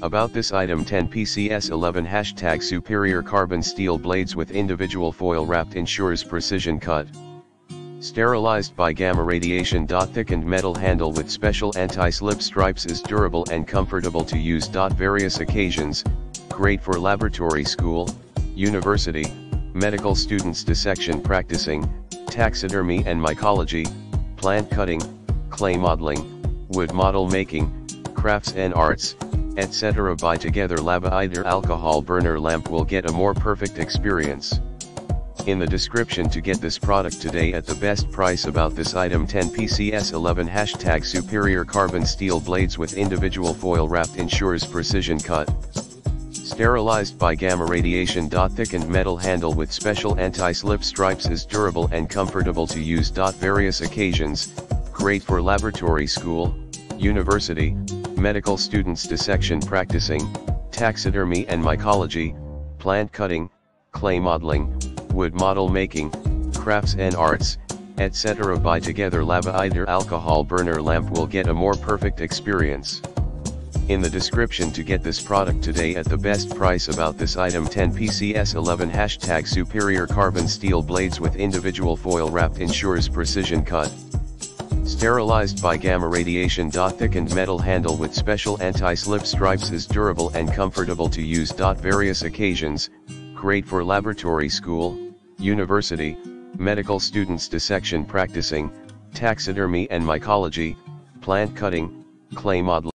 About this item 10 PCS 11 hashtag superior carbon steel blades with individual foil wrapped ensures precision cut. Sterilized by gamma radiation. Thickened metal handle with special anti-slip stripes is durable and comfortable to use. Various occasions, great for laboratory school, university, medical students dissection practicing, taxidermy and mycology, plant cutting, clay modeling, wood model making, crafts and arts, etc. Buy together lava either alcohol burner lamp will get a more perfect experience. In the description to get this product today at the best price about this item 10 PCS 11 hashtag superior carbon steel blades with individual foil wrapped ensures precision cut. Sterilized by gamma radiation. Thickened metal handle with special anti-slip stripes is durable and comfortable to use. Dot various occasions, great for laboratory school, university, medical students dissection practicing, taxidermy and mycology, plant cutting, clay modeling, wood model making, crafts and arts, etc. Buy together lava either alcohol burner lamp will get a more perfect experience. In the description to get this product today at the best price about this item 10 PCS 11 hashtag superior carbon steel blades with individual foil wrapped ensures precision cut. Sterilized by gamma radiation. Thickened metal handle with special anti-slip stripes is durable and comfortable to use. Various occasions, great for laboratory school, university, medical students dissection practicing, taxidermy and mycology, plant cutting, clay modeling.